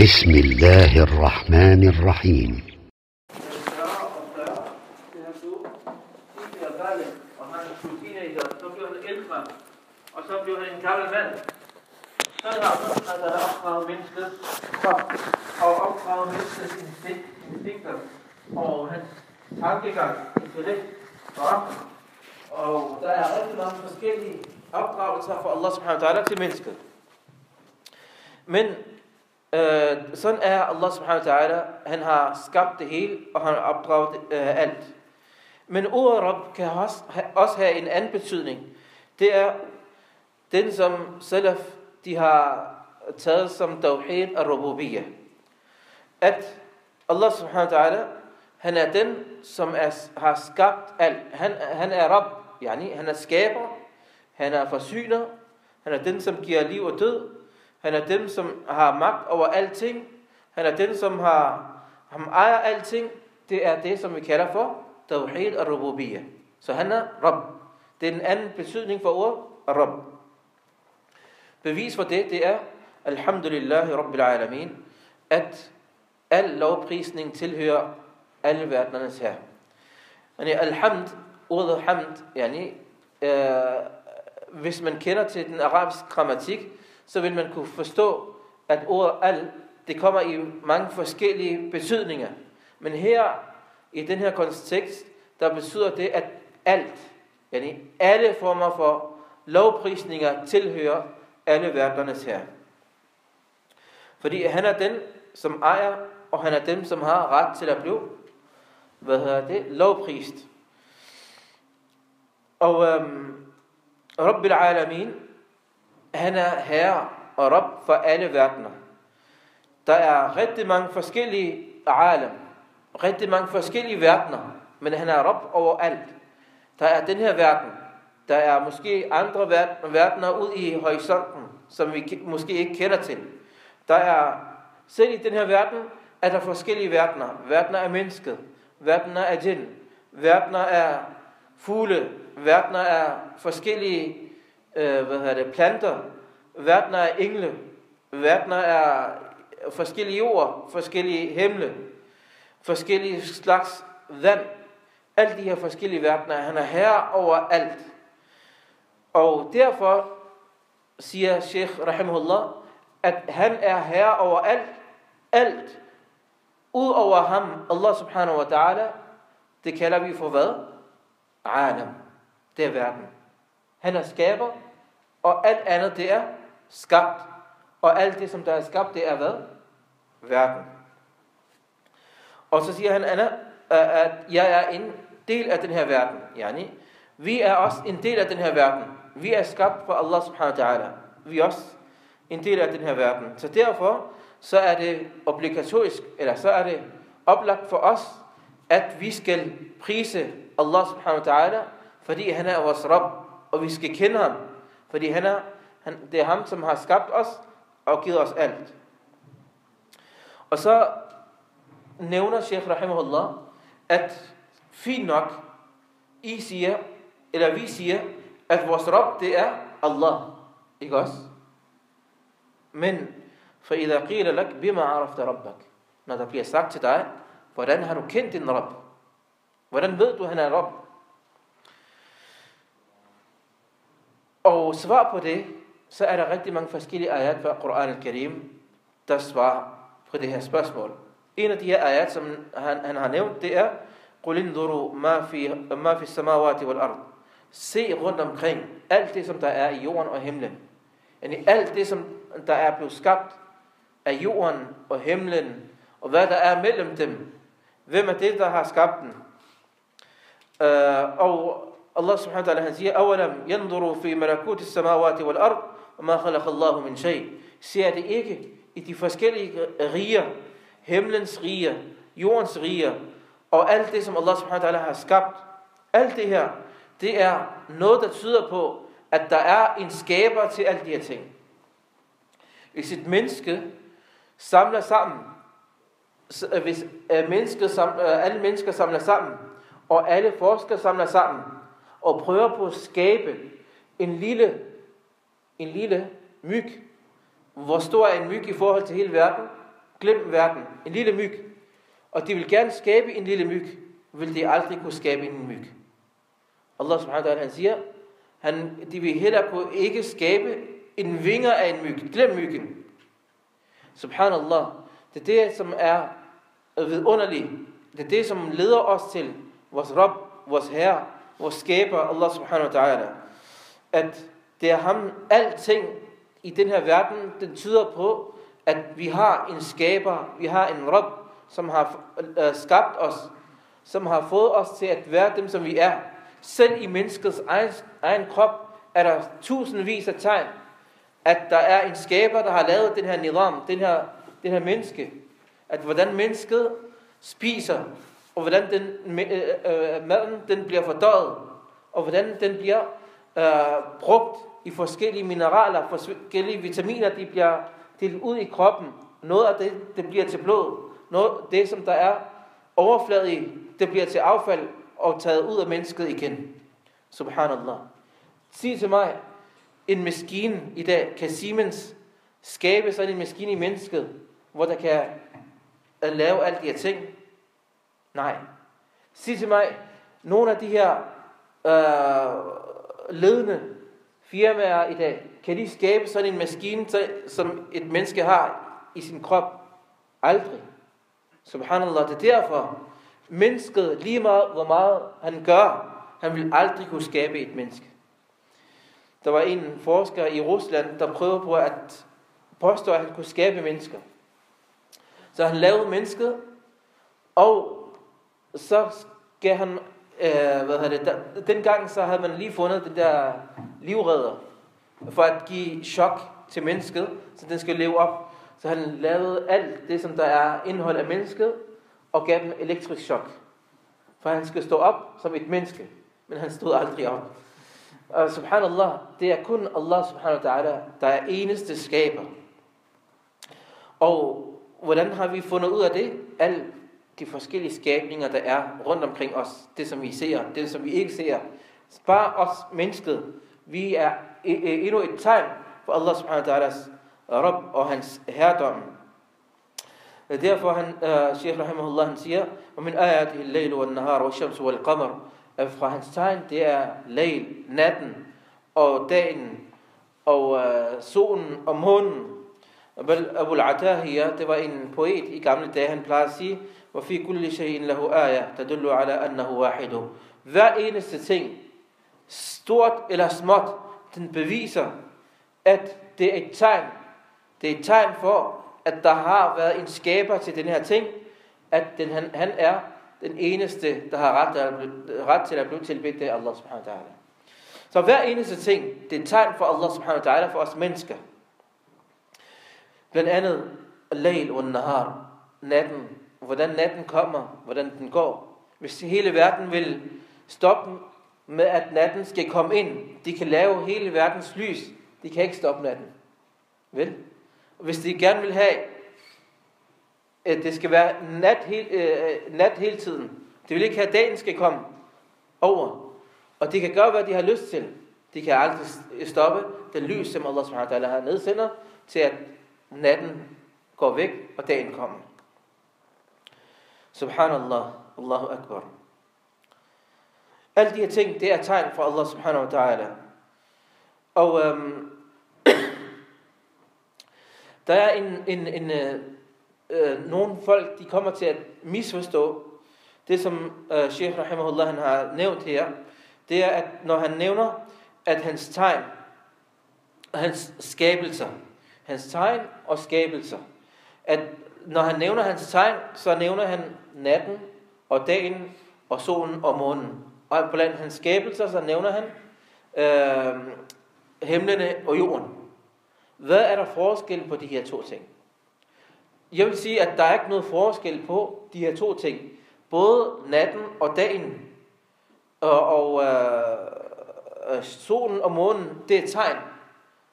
بسم الله الرحمن الرحيم og hans tankegang intellekt og Og der er rigtig mange forskellige opdragelser fra Allah subhanahu wa ta'ala til mennesket. Men øh, sådan er Allah subhanahu wa ta'ala. Han har skabt det hele, og han har opdraget øh, alt. Men ordet Rab kan også, også have en anden betydning. Det er den, som Salaf de har taget som tawhid og Rububiyya. At Allah subhanahu wa ta'ala, han er den, som er, har skabt alt. Han, han er Rab, yani, han er skaber, han er forsyner, han er den, som giver liv og død, han er den, som har magt over alting, han er den, som har, ham ejer alting. Det er det, som vi kalder for tawhid og Rububiyya. Så han er Rab. Det er den anden betydning for ordet Rab. Bevis for det, det er Alhamdulillahi Rabbil Alamin, at al lovprisning tilhører alle verdenernes herre. Yani, alhamd, ordet hamd, yani, øh, hvis man kender til den arabiske grammatik, så vil man kunne forstå, at ordet al, det kommer i mange forskellige betydninger. Men her, i den her kontekst, der betyder det, at alt, yani alle former for lovprisninger tilhører alle verdenernes herre. Fordi han er den, som ejer, og han er den, som har ret til at blive, hvad hedder det, lovprist. Og øhm, Rabbil Alamin, han er herre og Rab for alle verdener. Der er rigtig mange forskellige alam, rigtig mange forskellige verdener, men han er Rab over alt. Der er den her verden, der er måske andre verdener ud i horisonten, som vi måske ikke kender til. Der er, selv i den her verden, er der forskellige verdener. Verdener af mennesket, verdener af djinn, verdener af fugle, verdener af forskellige øh, hvad hedder det, planter, verdener af engle, verdener af forskellige jord, forskellige himle, forskellige slags vand. Alle de her forskellige verdener, han er herre over alt. Og derfor siger Sheikh Rahimullah, at han er herre over alt, alt. Udover ham, Allah subhanahu wa ta'ala, det kalder vi for hvad? Alam. Det er verden. Han er skaber, og alt andet det er skabt. Og alt det, som der er skabt, det er hvad? Verden. Og så siger han, Anna, at jeg er en del af den her verden. Yani, vi er også en del af den her verden. Vi er skabt for Allah subhanahu wa ta'ala. Vi er også en del af den her verden. Så derfor så er det obligatorisk, eller så er det oplagt for os, at vi skal prise Allah subhanahu wa ta'ala, fordi han er vores Rabb, og vi skal kende ham, fordi han er, han, det er ham, som har skabt os og givet os alt. Og så nævner Sheikh Rahimahullah, at fint nok, I siger, eller vi siger, at vores Rabb, det er Allah. Ikke også? Men, فَإِذَا قِيلَ لَكْ بِمَا عَرَفْتَ رَبَّكَ Når der bliver sagt til dig, hvordan har du kendt din Rabb? Hvordan ved du, han er Rabb? Og svar på det, så er der rigtig mange forskellige ayat fra Quran al-Karim, der svarer på det her spørgsmål. En af de her ayat, som han, han har nævnt, det er قُلْ انظُرُوا مَا فِي, ما في السَّمَاوَاتِ وَالْأَرْضِ Se rundt omkring alt det, som der er i jorden og himlen. Yani alt det, som der er blevet skabt af jorden og himlen, og hvad der er mellem dem. Hvem er det, der har skabt den? Uh, og Allah subhanahu wa ta'ala han siger, أَوَلَمْ يَنْظُرُوا فِي مَلَكُوتِ السَّمَاوَاتِ وَالْأَرْضِ وَمَا خَلَقَ اللَّهُ مِنْ شَيْءٍ Ser det ikke i de forskellige riger, himlens riger, jordens riger, og alt det, som Allah subhanahu wa ta'ala har skabt, alt det her, det er noget, der tyder på, at der er en skaber til alle de her ting. Hvis et menneske samler sammen, hvis mennesker, alle mennesker samler sammen, og alle forskere samler sammen, og prøver på at skabe en lille, en lille myg. Hvor stor er en myg i forhold til hele verden? glem verden, en lille myg, og de vil gerne skabe en lille myg, vil de aldrig kunne skabe en myg. Allah subhanahu wa ta'ala, han siger, han, de vil heller kunne ikke skabe en vinger af en myg. Glem myggen. Subhanallah. Det er det, som er vidunderligt. Det er det, som leder os til vores Rab, vores Herre, vores skaber, Allah subhanahu wa ta'ala. At det er ham, alting i den her verden, den tyder på, at vi har en skaber, vi har en Rab, som har øh, skabt os, som har fået os til at være dem, som vi er. Selv i menneskets egen, egen krop er der tusindvis af tegn, at der er en skaber, der har lavet den her nidam, den her, den her menneske. At hvordan mennesket spiser, og hvordan den, øh, øh, maden den bliver fordøjet, og hvordan den bliver øh, brugt i forskellige mineraler, forskellige vitaminer, de bliver delt ud i kroppen. Noget af det, det bliver til blod. Noget, det, som der er overfladigt, det bliver til affald og taget ud af mennesket igen. Subhanallah. Sig til mig, en maskine i dag, kan Siemens skabe sådan en maskine i mennesket, hvor der kan øh, lave alle de her ting? Nej. Sig til mig, nogle af de her øh, ledende firmaer i dag, kan de skabe sådan en maskine, som et menneske har i sin krop? Aldrig. Subhanallah, det er derfor, mennesket lige meget, hvor meget han gør, han vil aldrig kunne skabe et menneske. Der var en forsker i Rusland, der prøvede på at påstå, at han kunne skabe mennesker. Så han lavede mennesket, og så skal han, øh, hvad hedder det, der, dengang så havde man lige fundet det der livredder, for at give chok til mennesket, så den skal leve op. Så han lavede alt det, som der er indhold af mennesket, og gav dem elektrisk chok. For han skal stå op som et menneske, men han stod aldrig op. Og subhanallah, det er kun Allah subhanahu wa ta'ala, der er eneste skaber. Og hvordan har vi fundet ud af det? Alt de forskellige skabninger, der er rundt omkring os. Det, som vi ser, det, som vi ikke ser. Spar os mennesket. Vi er e, e, endnu et tegn for Allah subhanahu wa ta'ala's Rab og hans herredom. Derfor han, uh, Sheikh Rahimahullah, han siger, og min ayatihi al-layl wa nahar wa shams wa al-qamar, øh, fra hans tegn, det er layl, natten, og dagen, og uh, solen og månen. Abul Atahiya, det var en poet i gamle dage, han plejede at sige, وَفِي كُلِّ شَيْءٍ لَهُ آيَةً تَدُلُّ عَلَى أَنَّهُ وَاحِدُ Hver eneste ting, stort eller småt, den beviser, at det er et tegn. Det er et tegn for, at der har været en skaber til den her ting, at den, han, han er den eneste, der har ret, ret til at blive tilbedt, det er Allah subhanahu wa ta'ala. Så hver eneste ting, det er et tegn for Allah subhanahu wa ta'ala for os mennesker. Blandt andet, layl og nahar, natten, hvordan natten kommer, hvordan den går. Hvis hele verden vil stoppe med, at natten skal komme ind, de kan lave hele verdens lys, de kan ikke stoppe natten. Vel? Hvis de gerne vil have at det skal være nat, he, øh, øh, nat hele tiden. De vil ikke have, at dagen skal komme over. Og de kan gøre, hvad de har lyst til. De kan aldrig stoppe den lys, som Allah subhanahu wa ta'ala har nedsender, til at natten går væk, og dagen kommer. Subhanallah, Allahu Akbar. Alle de her ting, det er tegn fra Allah subhanahu wa ta'ala. Og øhm, der er en, en, en, øh, øh, nogle folk, de kommer til at misforstå det, som øh, Sheikh Rahimahullah han har nævnt her. Det er, at når han nævner, at hans tegn, hans skabelser, hans tegn og skabelser, at når han nævner hans tegn, så nævner han natten og dagen og solen og månen. Og blandt hans skabelser, så nævner han øh, himlene og jorden. Hvad er der forskel på de her to ting? Jeg vil sige, at der er ikke noget forskel på de her to ting. Både natten og dagen øh, og, og øh, solen og månen, det er tegn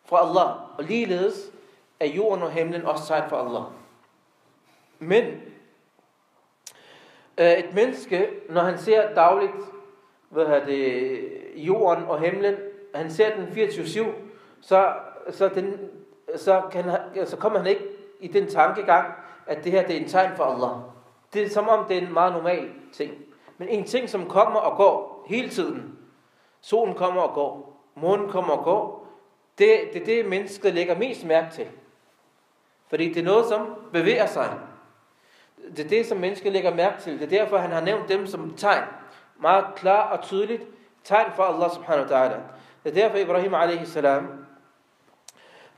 fra Allah. Og ligeledes er jorden og himlen også tegn fra Allah. Men øh, et menneske, når han ser dagligt hvad her det, jorden og himlen, han ser den 24-7, så, så, den, så, kan så kommer han ikke i den tankegang, at det her det er en tegn for Allah. Det er som om, det er en meget normal ting. Men en ting, som kommer og går hele tiden. Solen kommer og går. Månen kommer og går. Det, det det, mennesket lægger mest mærke til. Fordi det er noget, som bevæger sig. Det er det, som mennesket lægger mærke til. Det er derfor, han har nævnt dem som tegn. Meget klar og tydeligt. Tegn for Allah subhanahu wa ta'ala. Det er derfor, Ibrahim alaihi salam,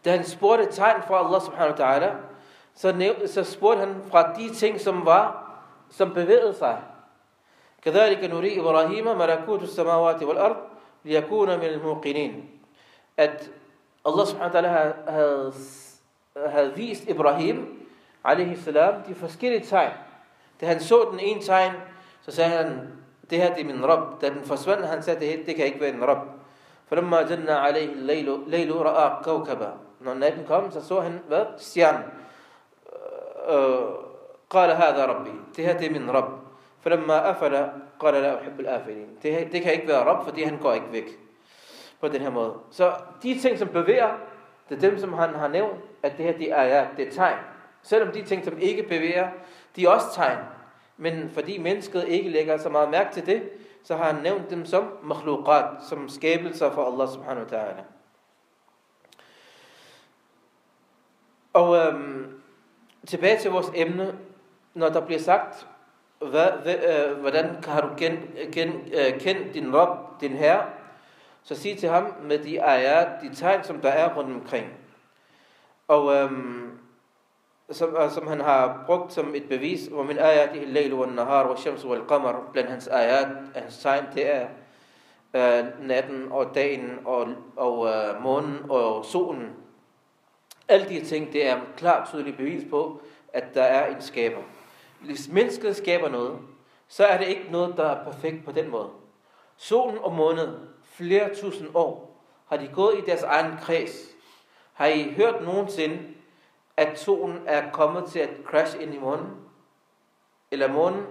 da han spurgte tegn for Allah subhanahu wa ta'ala, så, næv- så spurgte han fra de ting, som var, som bevægede sig. كذلك نري إبراهيم ملكوت السماوات والأرض ليكون من الموقنين at Allah subhanahu wa ta'ala havde, havde vist Ibrahim alaihi salam de forskellige tegn. Da han så den ene tegn, så sagde han, det her det er min Rab. Da den forsvandt, han sagde, det her det kan ikke være en Rab. فلما جن عليه الليل ليل رأى كوكبا når natten kom, så så han, hvad? Stjernen. قال هذا ربي det her det er min Rab. فلما أفل قال لا أحب الآفلين det, her, det kan ikke være Rab, fordi han går ikke væk på den her måde. Så de ting, som bevæger, det er dem, som han har nævnt, at det her det er, ja, det er tegn. Selvom de ting, som ikke bevæger, de er også tegn. Men fordi mennesket ikke lægger så meget mærke til det, så har han nævnt dem som makhluqat, som skabelser for Allah subhanahu wa ta'ala. Og øhm, tilbage til vores emne, når der bliver sagt, hvad, hvad, øh, hvordan har du gen, gen, øh, kendt din Rab, din Herre, så sig til ham med de ayat, de tegn, som der er rundt omkring. Og øhm, som, øh, som han har brugt som et bevis, hvor min ayat i layl wa nahar wa shams wal qamar, blandt hans ayat, hans tegn, det er øh, natten og dagen og, og øh, månen og solen. Alle de ting, det er klart tydeligt bevis på, at der er en skaber. Hvis mennesket skaber noget, så er det ikke noget, der er perfekt på den måde. Solen og månen, flere tusind år, har de gået i deres egen kreds. Har I hørt nogensinde, at solen er kommet til at crash ind i månen? Eller månen,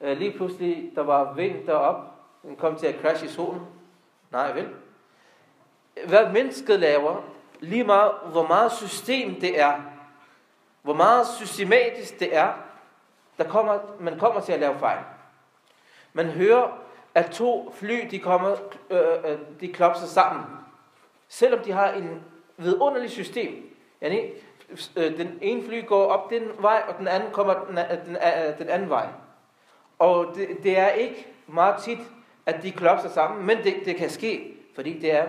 øh, lige pludselig, der var vind derop, den kom til at crash i solen? Nej, vel? Hvad mennesket laver, lige meget hvor meget system det er, hvor meget systematisk det er, der kommer, man kommer til at lave fejl. Man hører, at to fly, de kommer, øh, øh, øh de klopser sammen. Selvom de har en vidunderlig system. Yani, Øh, den ene fly går op den vej, og den anden kommer den, den, den anden vej. Og det, det er ikke meget tit, at de klopser sammen, men det, det kan ske, fordi det er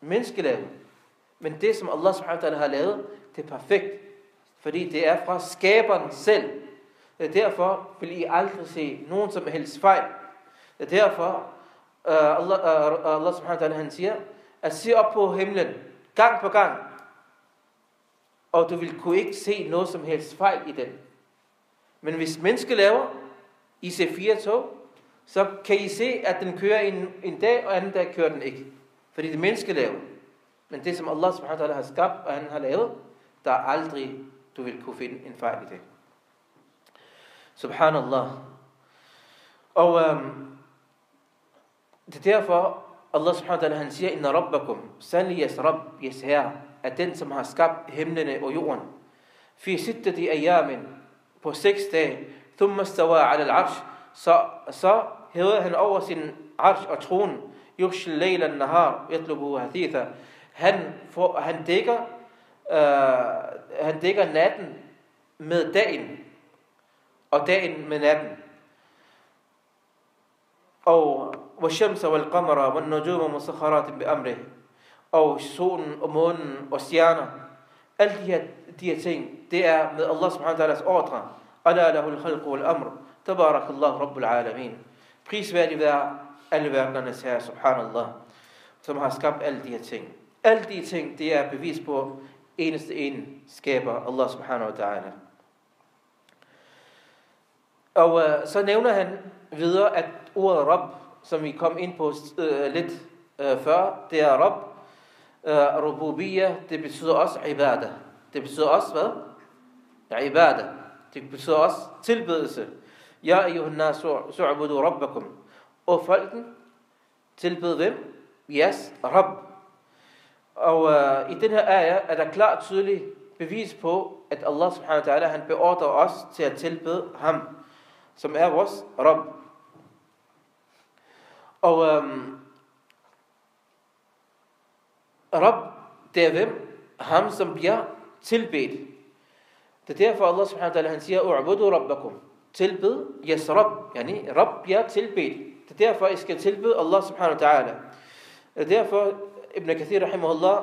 menneskelavet. Men det, som Allah subhanahu wa ta'ala har lavet, det er perfekt. Fordi det er fra skaberen selv. Derfor vil I aldrig se nogen som helst fejl. Derfor, uh, Allah, uh, Allah subhanahu wa ta'ala, han siger, at se op på himlen, gang på gang, og du vil kunne ikke se noget som helst fejl i den. Men hvis mennesker laver IC4-tog, så kan I se, at den kører en, en dag, og anden dag kører den ikke. Fordi det er mennesker laver. Men det, som Allah subhanahu wa ta'ala har skabt, og han har lavet, der er aldrig, du vil kunne finde en fejl i det. Subhanallah. Og øhm, det er derfor, Allah subhanahu wa ta'ala, han siger, Inna rabbakum, sandelig jeres rab, jeres herre, er den, som har skabt himlene og jorden. Fi sittati ayamin, på seks dage, thumma stawa ala al-arsh, så, så hævede han over sin arsh og tronen, yughshil layla nahar yatlubu hathitha. Han, for, han dækker øh, han dækker natten med dagen, og dagen med natten. Og والشمس والقمر والنجوم مسخرات بأمره og solen og månen og stjerner. Alle de her, de her ting, det er med Allah subhanahu wa ta'alas ordre. Ala lahul khalq wal amr. Tabarakallah rabbul alamin. Prisværdig være alle verdenernes herre, subhanallah, som har skabt alle de her ting. Alle de ting, det er bevis på eneste en skaber, Allah subhanahu wa ta'ala. Og øh, så nævner han videre, at ordet Rab, som vi kom ind på øh, lidt øh, før, det er Rab, uh, rububiyya, det betyder også ibadah. Det betyder også hvad? Ibadah. Det betyder også tilbedelse. Ja, ayyuhan su'budu rabbakum. Og folken tilbed hvem? Yes, Rab. Og uh, e, i den her ayah er der klart tydeligt bevis på, at Allah subhanahu wa ta'ala, han beordrer os til at tilbede ham, som er vores Rabb. Og um, Rab, det er hvem? Ham, som bliver tilbedt. Det er derfor Allah subhanahu wa ta'ala, han siger, U'budu rabbakum. Tilbed yes Rab. Yani, Rab bliver tilbedt. Det er derfor, I skal tilbede Allah subhanahu wa ta'ala. Det er derfor, Ibn Kathir rahimahullah,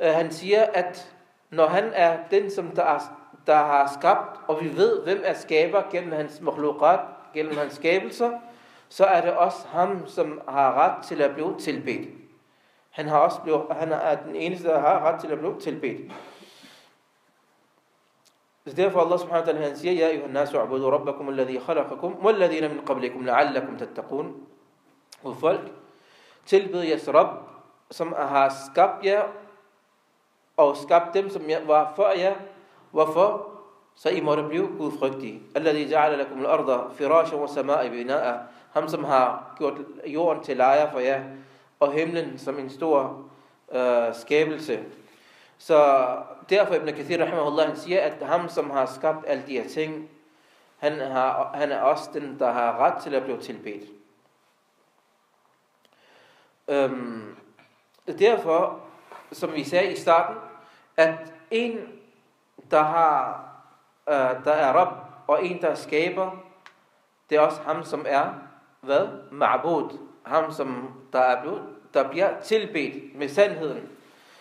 øh, han siger, at når han er den, som der, er, der har skabt, og vi ved, hvem er skaber gennem hans makhlukat, gennem hans skabelser, så er det også ham, som har ret til at blive tilbedt. Han, har også blevet, han er den eneste, der har ret til at blive tilbedt. Så derfor Allah subhanahu wa ta'ala han siger, Ja, ayuha nasu abudu rabbakum alladhi khalaqakum, walladhina min qablikum la'allakum tattaqun. Og folk, tilbed jeres Rabb, som har skabt jer, og skabt dem, som var før jer. Hvorfor? Så I måtte blive gudfrygtige. Alladhi ja'ala lakum al-arda firasha wa sama'i bina'a. Ham, som har gjort jorden til lejer for jer, og himlen som en stor øh, skabelse. Så derfor Ibn Kathir rahimahullah, han siger, at ham, som har skabt alle de her ting, han, har, han er også den, der har ret til at blive tilbedt. Øhm, derfor, som vi sagde i starten, at en, der, har, øh, der er Rab, og en, der skaber, det er også ham, som er, hvad? Ma'bud. Ham, som der, er blevet, der bliver tilbedt med sandheden.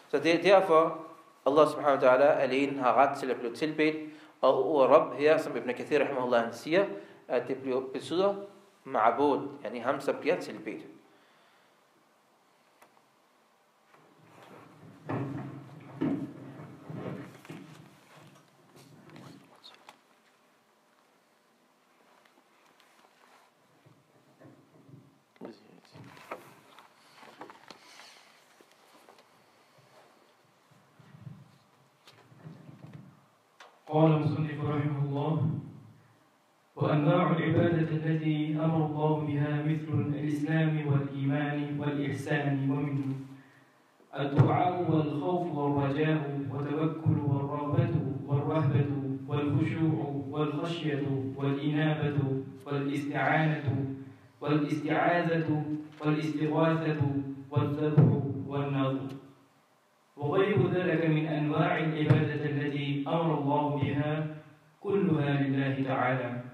Så det er derfor, Allah subhanahu wa ta'ala alene har ret til at blive tilbedt. Og ordet her, som Ibn Kathir rahimahullah siger, at det betyder ma'bud, yani ham, som bliver tilbedt. وأنواع العبادة التي أمر الله بها مثل الإسلام والإيمان والإحسان ومنه الدعاء والخوف والرجاء والتوكل والرغبة والرهبة والخشوع والخشية والإنابة والإستعانة والإستعاذة والإستغاثة والذبح والنظر وغير ذلك من أنواع العبادة التي أمر الله بها كلها لله تعالى.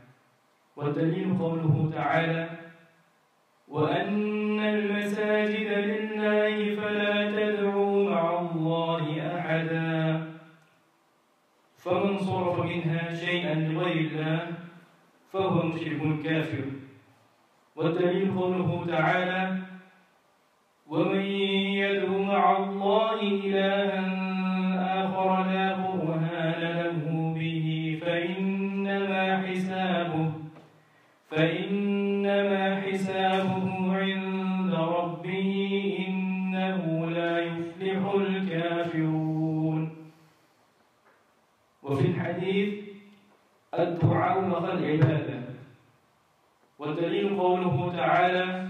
والدليل قوله تعالى وأن المساجد لله فلا تدعوا مع الله أحدا. فمن صرف منها شيئا لغير الله فهو مشرك كافر. والدليل قوله تعالى ومن يدعو مع الله إلها الحديث الدعاء مخى العبادة. والدليل قوله تعالى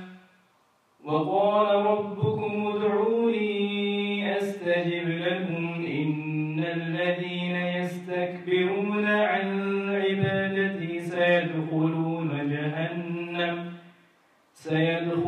وقال ربكم ادعوني أستجب لكم إن الذين يستكبرون عن عبادتي سيدخلون جهنم. سيدخلون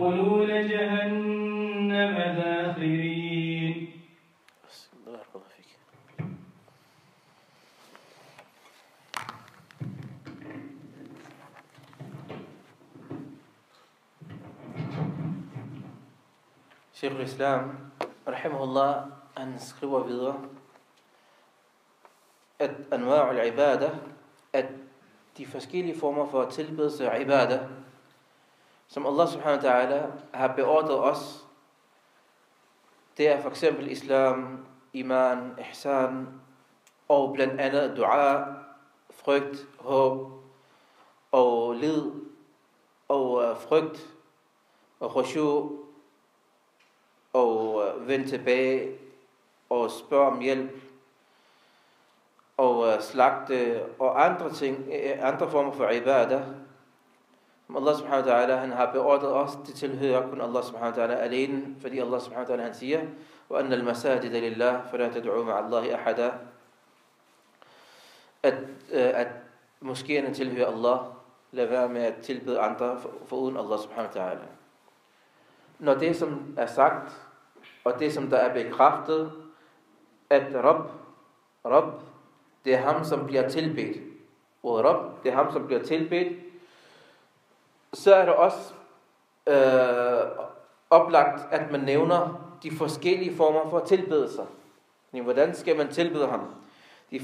Sheikh al-Islam, rahimahullah, han skriver videre, at anwar al-ibadah, at de forskellige former for tilbedelse af ibadah, som Allah subhanahu wa ta'ala har beordret os, det er for eksempel islam, iman, ihsan, og blandt andet dua, frygt, håb, og lid, og øh, frygt, og khushu, vende tilbage, og spørge om hjælp, og uh, slagte, og andre ting, eh, andre former for ibadah, som Allah subhanahu wa ta'ala, han har beordret os, det tilhører kun Allah subhanahu wa ta'ala alene, fordi Allah subhanahu wa ta'ala, han siger, وأن المساجد لله فلا تدعوا مع الله أحدا at, øh, at moskéerne tilhører Allah. Lad være med at tilbede andre for, for uden Allah subhanahu wa ta'ala. Når det, som er sagt, og det, som der er bekræftet, at Rab, Rab, det er ham, som bliver tilbedt. Og Rab, det er ham, som bliver tilbedt. Så er det også øh, oplagt, at man nævner de forskellige former for tilbedelser. Hvordan skal man tilbede ham? De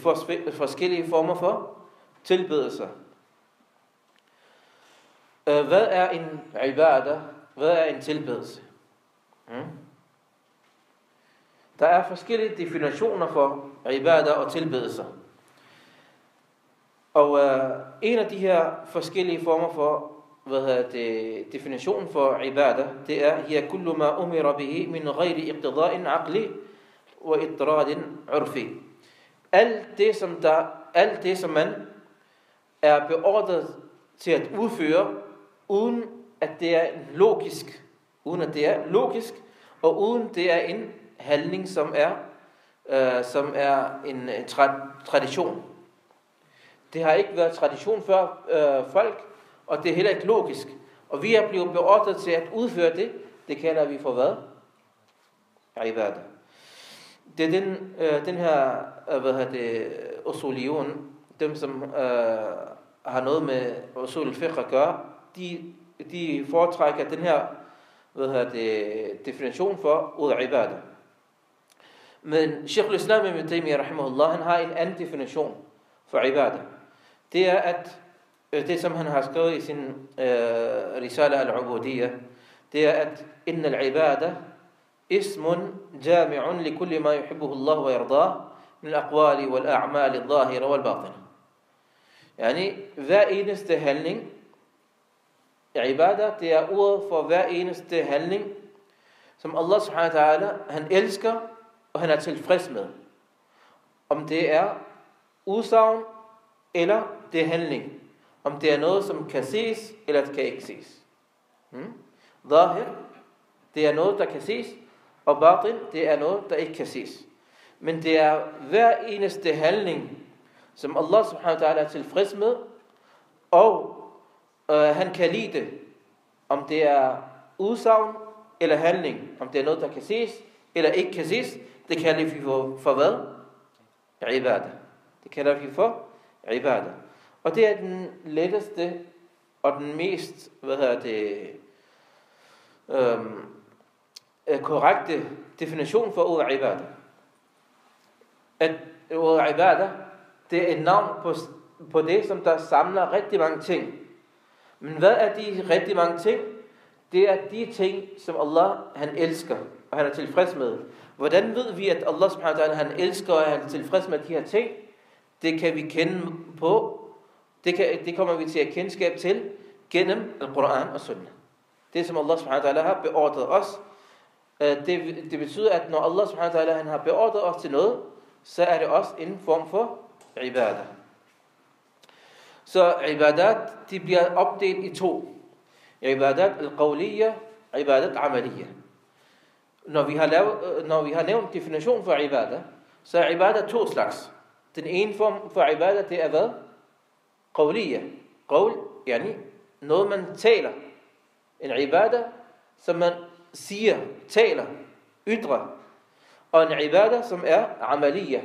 forskellige former for tilbedelser. Øh, hvad er en ibadah? Hvad er en tilbedelse? Hmm? Der er forskellige definitioner for ibadah og tilbedelser. Og øh, en af de her forskellige former for hvad hedder det, definition for ibadah, det er hiya kullu ma umira bihi min ghayri iqtida'in aqli wa idradin urfi. Alt det, som der, alt det, som man er beordret til at udføre, uden at det er logisk, uden at det er logisk, og uden det er en handling, som er, øh, som er en, tra- tradition. Det har ikke været tradition før øh, folk, og det er heller ikke logisk. Og vi er blevet beordret til at udføre det. Det kalder vi for hvad? Ibadah. Det er den, øh, den her, øh, hvad hedder det, usulion, dem som øh, har noget med usul fiqh at gøre, de, de foretrækker den her hvad hedder det, definition for ud ibadah. من شيخ الإسلام ابن تيمية رحمه الله إن هاي الانتي فينشون في عبادة. تي أت تي سمهن سن رسالة العبودية. تي أت إن العبادة اسم جامع لكل ما يحبه الله ويرضاه من الأقوال والأعمال الظاهرة والباطنة. يعني ذا اينس عبادة تي أو فور ذا اينس سم الله سبحانه وتعالى هن إلسكر og han er tilfreds med. Om det er udsagn, eller det er handling. Om det er noget, som kan ses, eller det kan ikke ses. Hmm? Zahir, det er noget, der kan ses, og batin, det er noget, der ikke kan ses. Men det er hver eneste handling, som Allah subhanahu wa ta'ala er tilfreds med, og øh, han kan lide det, om det er udsagn eller handling, om det er noget, der kan ses eller ikke kan ses, det kalder vi for, for hvad? Ibadah. Det kalder vi for ibadah. Og det er den letteste og den mest, hvad hedder det, øhm, øh, korrekte definition for ordet ibadah. At ordet ibadah, det er et navn på, på det, som der samler rigtig mange ting. Men hvad er de rigtig mange ting? Det er de ting, som Allah han elsker, og han er tilfreds med. Hvordan ved vi, at Allah subhanahu wa ta'ala, han elsker og han er tilfreds med de her ting? Det kan vi kende på. Det, kan, det kommer vi til at kendskab til gennem Al-Quran og Sunnah. Det som Allah subhanahu wa ta'ala har beordret os, øh, det, det betyder, at når Allah subhanahu wa ta'ala han har beordret os til noget, så er det også en form for ibadah. Så ibadat, de bliver opdelt i to. Ibadat al-qawliya, ibadat amaliyya. Når vi har, lavet, øh, når vi har nævnt definition for ibadah, så er ibadah to slags. Den ene form for ibadah, det er hvad? Qawliya. Qawl, yani noget man taler. En ibadah, som man siger, taler, ytrer. Og en ibadah, som er amaliya.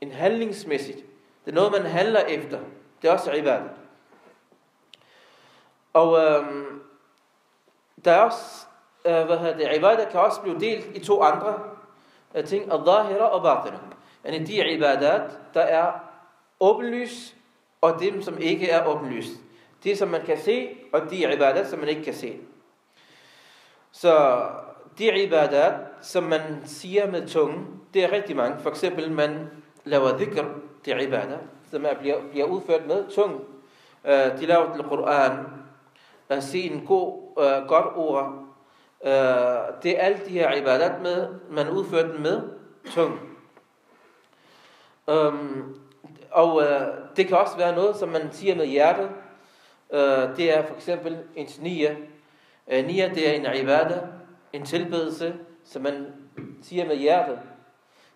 En handlingsmæssigt. Det er noget, man handler efter. Det er også ibadah. Og øhm, der er også, øh, hvad hedder det, ibadah kan også blive delt i to andre øh, ting, al-zahira og batina. Yani de ibadat, der er åbenlyst, og dem, som ikke er åbenlyst. Det, som man kan se, og de ibadat, som man ikke kan se. Så de ibadat, som man siger med tungen, det er rigtig mange. For eksempel, man laver dhikr, det er ibadat som er, bliver, bliver udført med tungen. Øh, uh, tilawat al-Quran, at sige en god, uh, godt ord. Øh, det er alle de her ibadat, med, man udfører den med tung. Øhm, og øh, det kan også være noget, som man siger med hjertet. Øh, det er for eksempel en nia. Øh, nia, det er en ibadah, en tilbedelse, som man siger med hjertet.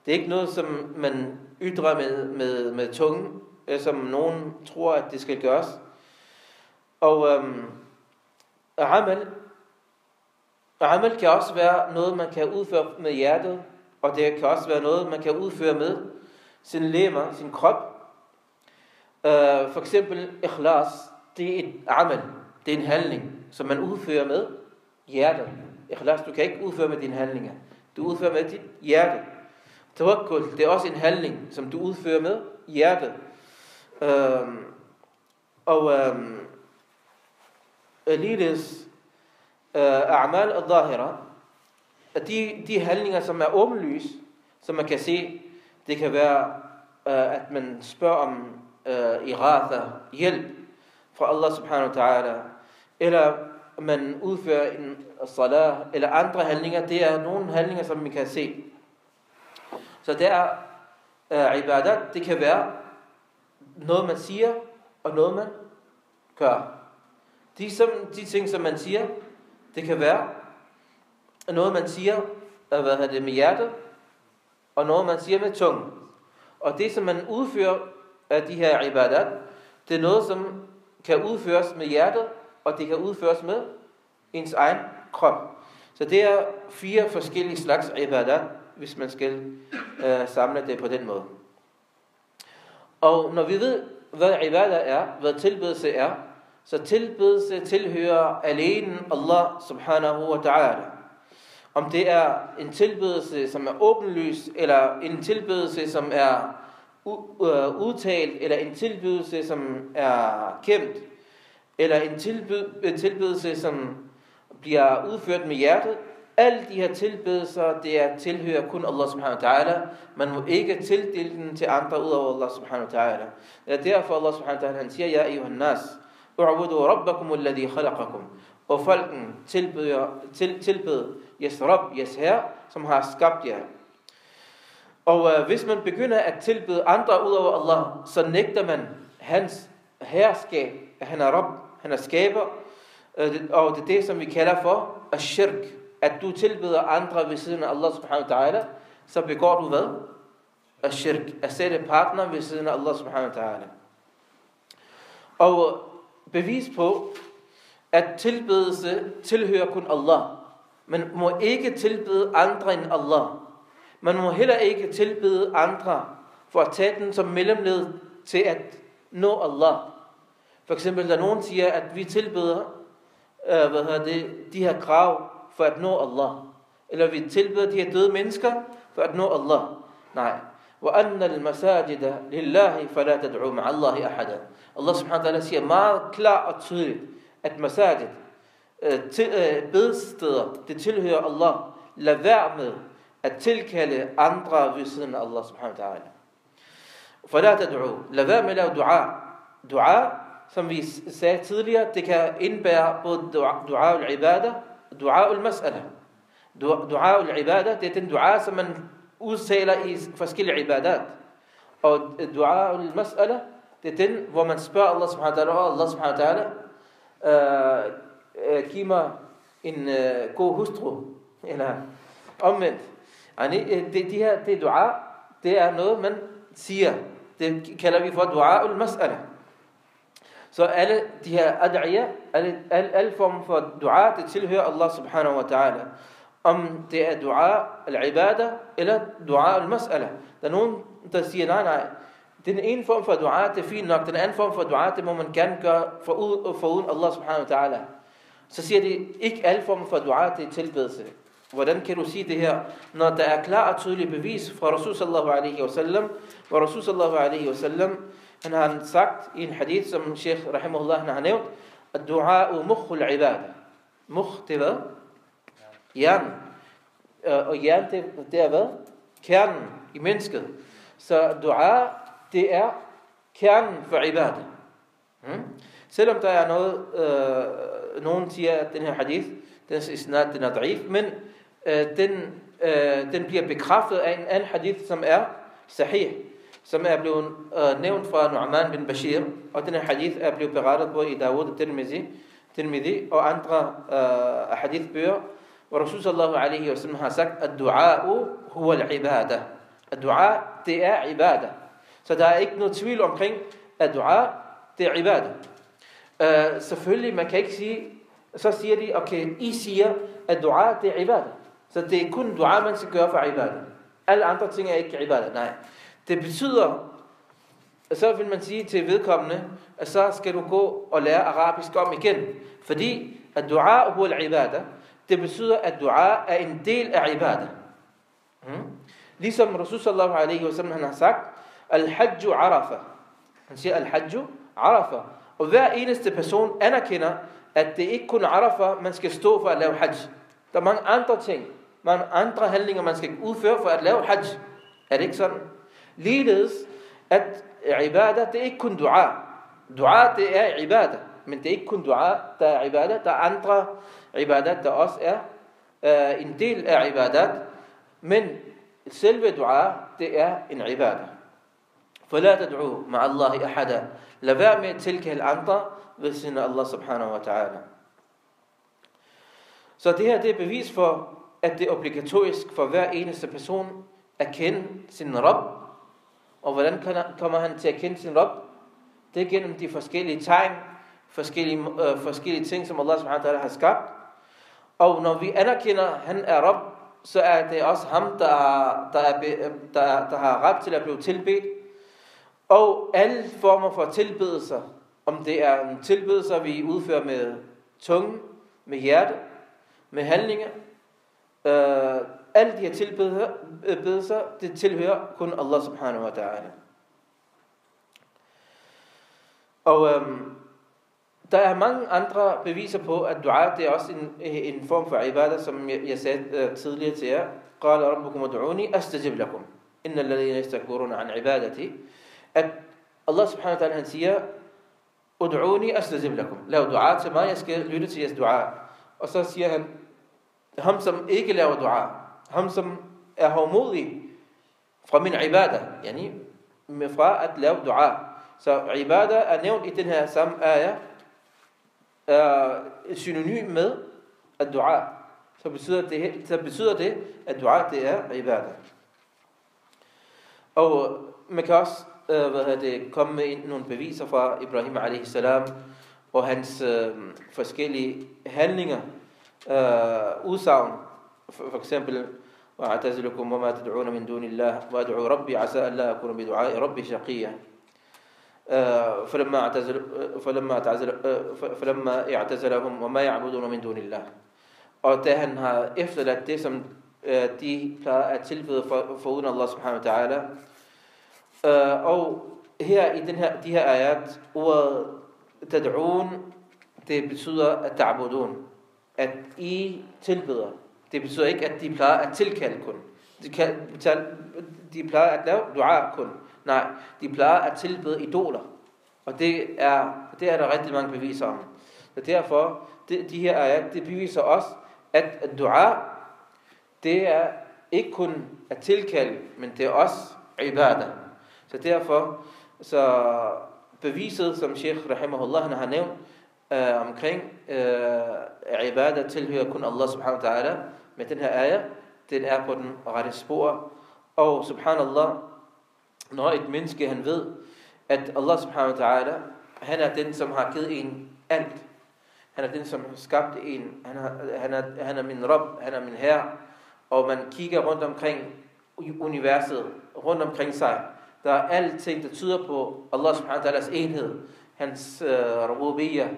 Det er ikke noget, som man ytrer med, med, med tungen, øh, som nogen tror, at det skal gøres. Og øhm, amal, amal kan også være noget, man kan udføre med hjertet, og det kan også være noget, man kan udføre med sin lemmer, sin krop. Øh, for eksempel ikhlas, det er et amal, det er en handling, som man udfører med hjertet. Ikhlas, du kan ikke udføre med dine handlinger. Du udfører med dit hjerte. Tawakkul, det er også en handling, som du udfører med hjertet. Øhm, og øhm, ligeledes øh, a'mal al-zahira, de, de handlinger, som er åbenlyse, som man kan se, det kan være, øh, at man spørger om øh, iratha, hjælp fra Allah subhanahu wa ta'ala, eller man udfører en salah, eller andre handlinger, det er nogle handlinger, som man kan se. Så der er øh, ibadat, det kan være noget, man siger, og noget, man gør. De, som, de ting, som man siger, det kan være noget, man siger hvad hedder det, med hjertet, og noget, man siger med tungen. Og det, som man udfører af de her ibadat, det er noget, som kan udføres med hjertet, og det kan udføres med ens egen krop. Så det er fire forskellige slags ibadat, hvis man skal øh, samle det på den måde. Og når vi ved, hvad ibadat er, hvad tilbedelse er, så tilbedelse tilhører alene Allah subhanahu wa ta'ala. Om det er en tilbedelse, som er åbenlys, eller en tilbedelse, som er øh, udtalt, eller en tilbedelse, som er kendt, eller en, tilbed, en tilbedelse, som bliver udført med hjertet. Alle de her tilbedelser, det er tilhører kun Allah subhanahu wa ta'ala. Man må ikke tildele den til andre ud over Allah subhanahu wa ta'ala. Det er derfor Allah subhanahu wa ta'ala, han siger, Ja, Johannes, nas, u'budu rabbakum alladhi khalaqakum. Og folken tilbeder, til, tilbed jeres Rabb, jeres Herre, som har skabt jer. Og øh, hvis man begynder at tilbede andre ud over Allah, så nægter man hans herskab. Han er Rabb, han er skaber, øh, og det er det, som vi kalder for ashirk. At du tilbeder andre ved siden af Allah subhanahu wa ta'ala, så begår du hvad? Ashirk. At sætte partner ved siden af Allah subhanahu wa ta'ala. Og bevis på, at tilbedelse tilhører kun Allah. Man må ikke tilbede andre end Allah. Man må heller ikke tilbede andre for at tage den som mellemled til at nå Allah. For eksempel, der nogen siger, at vi tilbeder øh, hvad hedder det, de her krav for at nå Allah. Eller vi tilbeder de her døde mennesker for at nå Allah. Nej. وأن المساجد لله فلا تدعوا مع الله أحدا. الله سبحانه وتعالى سيئة ما كلا أتريد أن مساجد بيستر الله لذعم التلك لأنطرى في سنة الله سبحانه وتعالى فلا تدعوا لذعم لا دعاء دعاء som vi sagde tidligere, det kan indbære både dua al-ibada, dua al-mas'ala. Dua al-ibada, det er den dua, som man udtaler i forskellige ibadat. Og dua al-mas'ala, det er den, hvor man spørger Allah subhanahu wa ta'ala, og Allah subhanahu wa ta'ala, øh, øh, giv mig en øh, god hustru, eller omvendt. Yani, det, de her, det dua, det er noget, man siger. Det kalder vi for dua al-mas'ala. Så alle de her ad'iyah, alle, alle, alle former for dua, det tilhører Allah subhanahu wa ta'ala. Om det er dua al-ibadah, eller dua al-mas'ala. Der er nogen, der siger, nej, nej, den ene form for dua, det er fint nok. Den anden form for dua, det må man er. Hvordan kan du sige det her, når der er klar og tydelig bevis fra Rasul sallallahu alaihi wa sallam, hvor Rasul sallallahu alaihi wa sallam, han har sagt i en hadith, som Sheikh rahimahullah har nævnt, at dua u mukhul ibadah. Mukh, det er hvad? Hjernen. Øh, og hjernen, det, det er hvad? Kernen i mennesket. Så dua, det er kernen for ibadah. Hmm? Selvom der er noget, øh, nogen siger, at den her hadith, den er isnad, den er da'if, men øh, den, øh, den bliver bekræftet af en anden hadith, som er sahih, som er blevet øh, nævnt fra Nu'man bin Bashir, og den her hadith er blevet berettet både i Dawud og Tirmidhi, Tirmidhi og andre øh, hadithbøger, og Rasul sallallahu alaihi wa sallam har sagt, at du'a'u huwa al-ibadah. At du'a, det er ibadah. Så der er ikke noget tvivl omkring, at dua, det er ibadah. Øh, uh, selvfølgelig, man kan ikke sige, så siger de, okay, I siger, at dua, det er ibadah. Så det er kun dua, man skal gøre for ibadah. Alle andre ting er ikke ibadah, nej. Det betyder, så vil man sige til vedkommende, at så skal du gå og lære arabisk om igen. Fordi at dua huwa al-ibadah, det betyder, at dua er en del af ibadah. Hmm? Ligesom Rasul sallallahu alaihi wasallam han har sagt, al-hajju arafa. Han siger, al-hajju arafa. Og hver eneste person anerkender, at det ikke kun er arafa, man skal stå for at lave hajj. Der er mange andre ting, mange andre handlinger, man skal udføre for at lave hajj. Er det ikke sådan? Ligeledes, at ibadah, det er ikke kun dua. Dua, det er ibadah. Men det er ikke kun dua, der er ibadah. Der er andre ibadat, der også er uh, en del af ibadat. Men selve dua, det er en ibadah. فلا تدعوا مع الله أحدا Lad være med at tilkalde andre ved siden af Allah subhanahu wa ta'ala. Så det her det er bevis for, at det er obligatorisk for hver eneste person at kende sin Rabb. Og hvordan kommer han til at kende sin Rabb? Det er gennem de forskellige tegn, forskellige, øh, forskellige ting, som Allah subhanahu wa ta'ala har skabt. Og når vi anerkender, at han er Rab, så er det også ham, der, der, er, øh, der, der har ret til at blive tilbedt. Og alle former for tilbedelser, om det er en tilbedelse, vi udfører med tunge, med hjerte, med handlinger, øh, alle de her tilbedelser, det tilhører kun Allah subhanahu wa ta'ala. Og øhm, der er mange andre beviser på, at dua det er også en, en form for ibadah, som jeg, jeg sagde uh, tidligere til jer. قال ربكم ادعوني استجب لكم ان الذين يستكبرون عن عبادتي at Allah subhanahu wa ta'ala han siger ud'uni astajib lakum lav dua til mig jeg skal lytte til jeres dua og så siger han ham som ikke laver dua ham som er hårdmodig fra min ibadah yani fra at lave dua så ibadah er nævnt i den her samme ayah er synonym med at dua så betyder det, så betyder det at dua det er ibadah og man kan også øh, hvad hedder det, komme med nogle beviser fra Ibrahim a.s. og hans øh, forskellige handlinger, øh, udsagn, for, for eksempel وأعتزلكم وما تدعون من دون الله وأدعو ربي عسى ألا أكون بدعاء ربي شقيا فلما اعتزل فلما اعتزل فلما اعتزلهم وما يعبدون من دون الله og da han har efterladt det, som de plejer at tilbede for, for uden Allah subhanahu wa ta'ala, Uh, og her i den her, de her ayat, ordet tad'un, det betyder at ta'budun. At I tilbeder. Det betyder ikke, at de plejer at tilkalde kun. De, kan, de plejer at lave dua kun. Nej, de plejer at tilbede idoler. Og det er, det er der rigtig mange beviser om. Så derfor, det, de her ayat, det beviser også, at dua, det er ikke kun at tilkalde, men det er også ibadah. Så derfor, så beviset, som Sheikh Rahimahullah har nævnt, øh, omkring øh, ibadah tilhører kun Allah subhanahu wa ta'ala, med den her ayah, den er på den rette spor. Og subhanallah, når et menneske han ved, at Allah subhanahu wa ta'ala, han er den, som har givet en alt. Han er den, som har skabt en. Han er, han er, han er min rob, han er min Herre. Og man kigger rundt omkring universet, rundt omkring sig, der er alting, der tyder på Allah subhanahu wa ta'alas enhed, hans øh, rububiyya.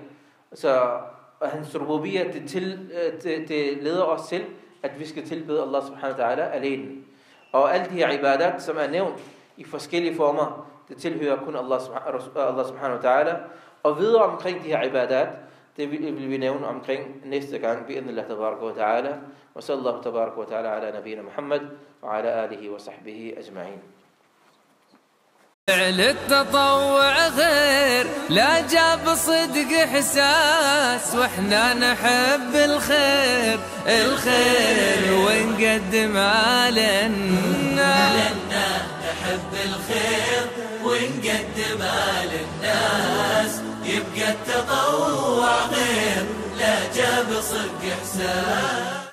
Så og hans rububiyya, det, til, øh, det, det leder os til, at vi skal tilbede Allah subhanahu wa ta'ala alene. Og alle de her ibadat, som er nævnt i forskellige former, det tilhører kun Allah, Allah subhanahu wa ta'ala. Og videre omkring de her ibadat, det vil vi nævne omkring næste gang, بإذن الله تبارك وتعالى وصلى الله تبارك وتعالى على نبينا محمد وعلى آله وصحبه أجمعين فعل التطوع خير لا جاب صدق إحساس وإحنا نحب الخير. الخير ونقدم على نحب الخير ونقدم على الناس. يبقى التطوع غير لا جاب صدق إحساس.